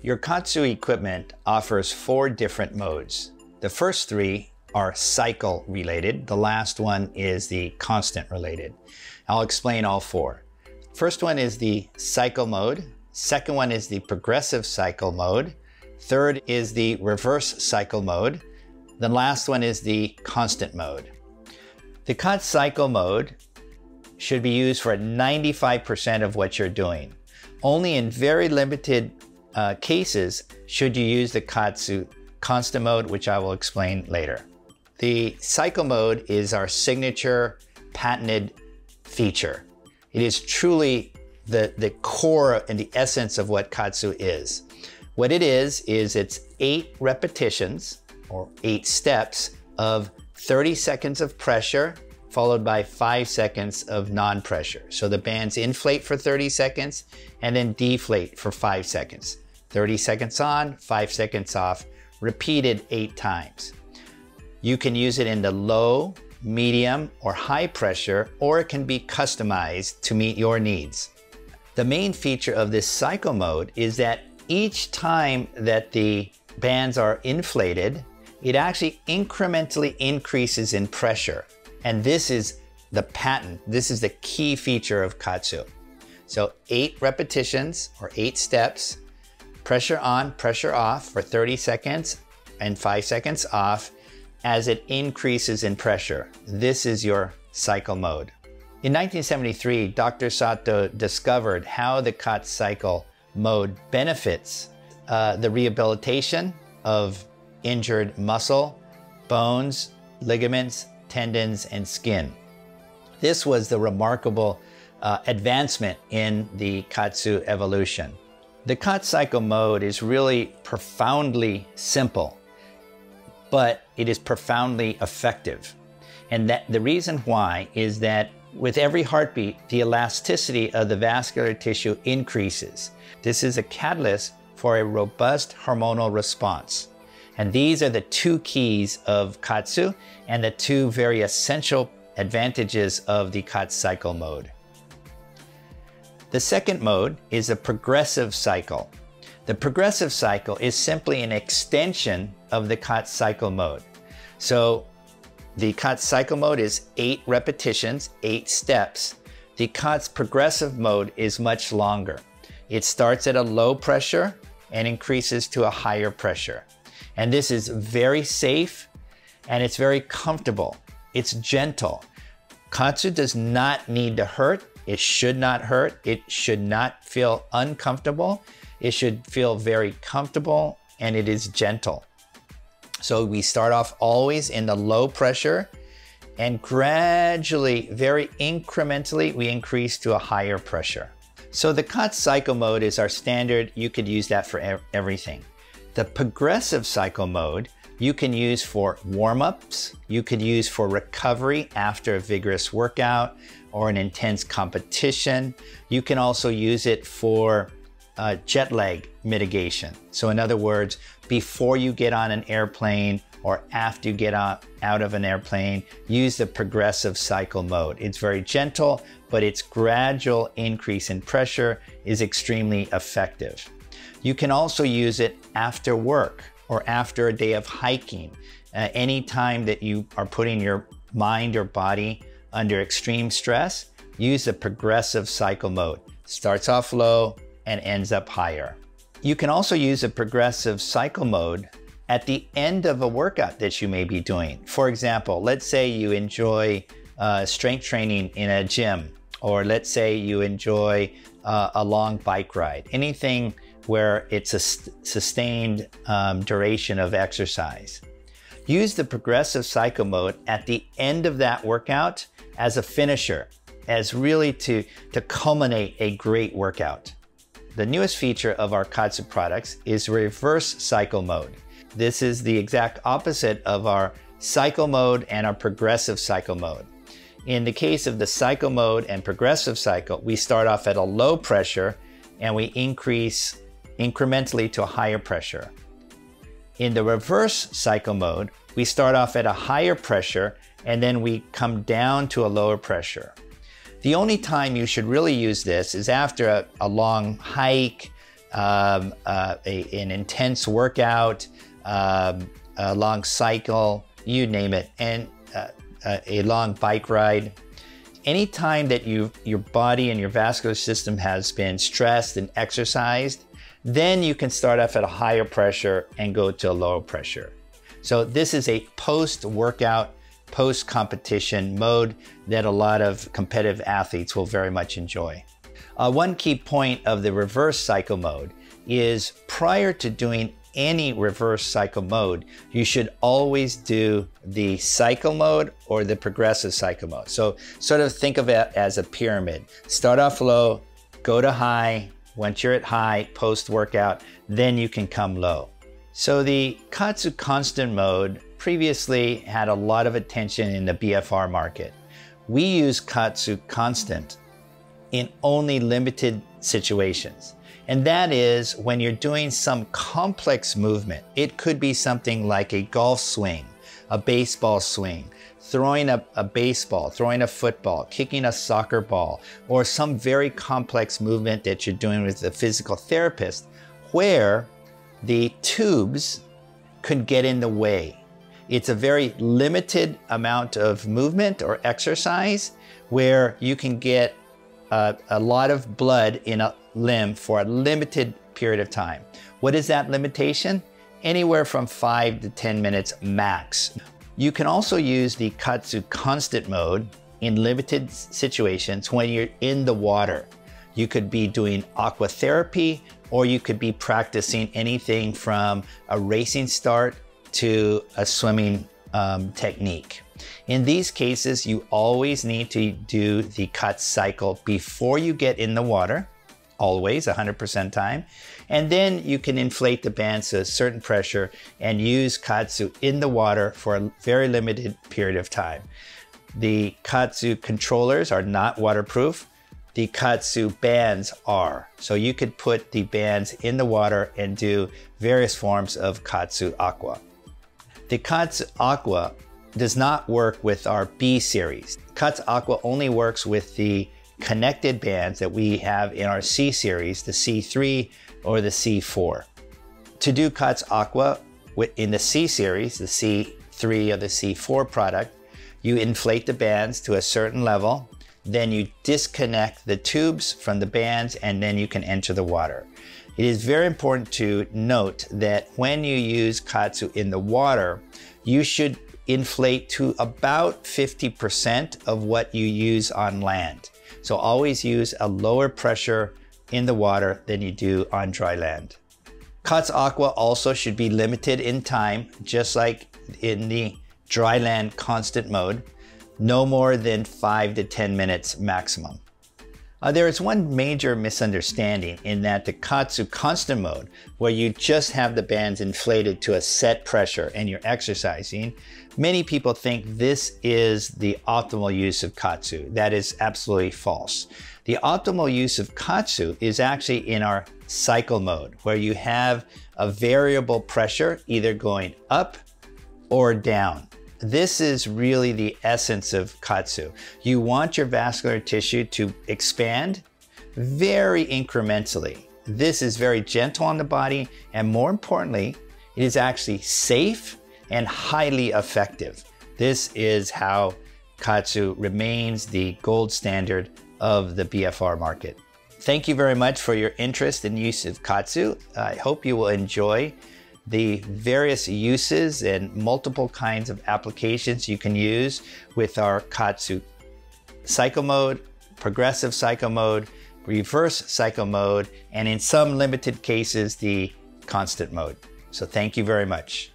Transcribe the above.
Your KAATSU equipment offers four different modes. The first three are cycle related. The last one is the constant related. I'll explain all four. First one is the cycle mode. Second one is the progressive cycle mode. Third is the reverse cycle mode. The last one is the constant mode. The cut cycle mode should be used for 95% of what you're doing. Only in very limited uh, cases should you use the KAATSU constant mode, which I will explain later. The cycle mode is our signature patented feature. It is truly the, the core and the essence of what KAATSU is. What it is, is it's eight repetitions or eight steps of 30 seconds of pressure followed by five seconds of non-pressure. So the bands inflate for 30 seconds and then deflate for five seconds. 30 seconds on, five seconds off, repeated eight times. You can use it in the low, medium, or high pressure, or it can be customized to meet your needs. The main feature of this cycle mode is that each time that the bands are inflated, it actually incrementally increases in pressure. And this is the patent. This is the key feature of KAATSU. So eight repetitions or eight steps, pressure on, pressure off for 30 seconds and five seconds off as it increases in pressure. This is your cycle mode. In 1973, Dr. Sato discovered how the cut cycle mode benefits uh, the rehabilitation of injured muscle, bones, ligaments, tendons, and skin. This was the remarkable uh, advancement in the KAATSU evolution. The cycle mode is really profoundly simple, but it is profoundly effective. And that the reason why is that with every heartbeat, the elasticity of the vascular tissue increases. This is a catalyst for a robust hormonal response. And these are the two keys of KAATSU and the two very essential advantages of the KAATSU cycle mode. The second mode is a progressive cycle. The progressive cycle is simply an extension of the KAATSU cycle mode. So the Kat cycle mode is eight repetitions, eight steps. The Kat's progressive mode is much longer. It starts at a low pressure and increases to a higher pressure. And this is very safe and it's very comfortable. It's gentle. KAATSU does not need to hurt. It should not hurt. It should not feel uncomfortable. It should feel very comfortable and it is gentle. So we start off always in the low pressure and gradually, very incrementally, we increase to a higher pressure. So the cut cycle mode is our standard. You could use that for everything. The progressive cycle mode you can use for warm-ups, you could use for recovery after a vigorous workout or an intense competition. You can also use it for uh, jet lag mitigation. So in other words, before you get on an airplane or after you get out, out of an airplane, use the progressive cycle mode. It's very gentle, but its gradual increase in pressure is extremely effective. You can also use it after work or after a day of hiking. Uh, any time that you are putting your mind or body under extreme stress, use the progressive cycle mode. Starts off low and ends up higher. You can also use a progressive cycle mode at the end of a workout that you may be doing. For example, let's say you enjoy uh, strength training in a gym, or let's say you enjoy uh, a long bike ride. Anything where it's a sustained um, duration of exercise. Use the progressive cycle mode at the end of that workout as a finisher, as really to, to culminate a great workout. The newest feature of our KAATSU products is reverse cycle mode. This is the exact opposite of our cycle mode and our progressive cycle mode. In the case of the cycle mode and progressive cycle, we start off at a low pressure and we increase incrementally to a higher pressure. In the reverse cycle mode, we start off at a higher pressure and then we come down to a lower pressure. The only time you should really use this is after a, a long hike, um, uh, a, an intense workout, um, a long cycle, you name it, and uh, uh, a long bike ride. Anytime that you your body and your vascular system has been stressed and exercised, then you can start off at a higher pressure and go to a lower pressure. So this is a post-workout, post-competition mode that a lot of competitive athletes will very much enjoy. Uh, one key point of the reverse cycle mode is prior to doing any reverse cycle mode, you should always do the cycle mode or the progressive cycle mode. So sort of think of it as a pyramid. Start off low, go to high. Once you're at high post workout, then you can come low. So the KAATSU constant mode previously had a lot of attention in the BFR market. We use KAATSU constant in only limited situations. And that is when you're doing some complex movement. It could be something like a golf swing, a baseball swing, throwing a, a, baseball, throwing a football, kicking a soccer ball, or some very complex movement that you're doing with a physical therapist where the tubes could get in the way. It's a very limited amount of movement or exercise where you can get a, a lot of blood in a limb for a limited period of time. What is that limitation? Anywhere from five to 10 minutes max. You can also use the KAATSU constant mode in limited situations when you're in the water. You could be doing aqua therapy or you could be practicing anything from a racing start to a swimming um, technique. In these cases, you always need to do the cut cycle before you get in the water, always 100% time. And then you can inflate the bands to a certain pressure and use KAATSU in the water for a very limited period of time. The KAATSU controllers are not waterproof. The KAATSU bands are. So you could put the bands in the water and do various forms of KAATSU Aqua. The KAATSU Aqua does not work with our B series. KAATSU Aqua only works with the connected bands that we have in our C series, the C3 or the C4. To do KAATSU Aqua in the C series, the C3 or the C4 product, you inflate the bands to a certain level, then you disconnect the tubes from the bands and then you can enter the water. It is very important to note that when you use KAATSU in the water, you should inflate to about 50% of what you use on land. So always use a lower pressure in the water than you do on dry land. KAATSU Aqua also should be limited in time, just like in the dry land constant mode, no more than five to 10 minutes maximum. Uh, there is one major misunderstanding in that the KAATSU constant mode, where you just have the bands inflated to a set pressure and you're exercising, many people think this is the optimal use of KAATSU. That is absolutely false. The optimal use of KAATSU is actually in our cycle mode, where you have a variable pressure either going up or down. This is really the essence of KAATSU. You want your vascular tissue to expand very incrementally. This is very gentle on the body, and more importantly, it is actually safe and highly effective. This is how KAATSU remains the gold standard of the BFR market. Thank you very much for your interest in use of KAATSU. I hope you will enjoy the various uses and multiple kinds of applications you can use with our KAATSU cycle mode, progressive cycle mode, reverse cycle mode, and in some limited cases, the constant mode. So thank you very much.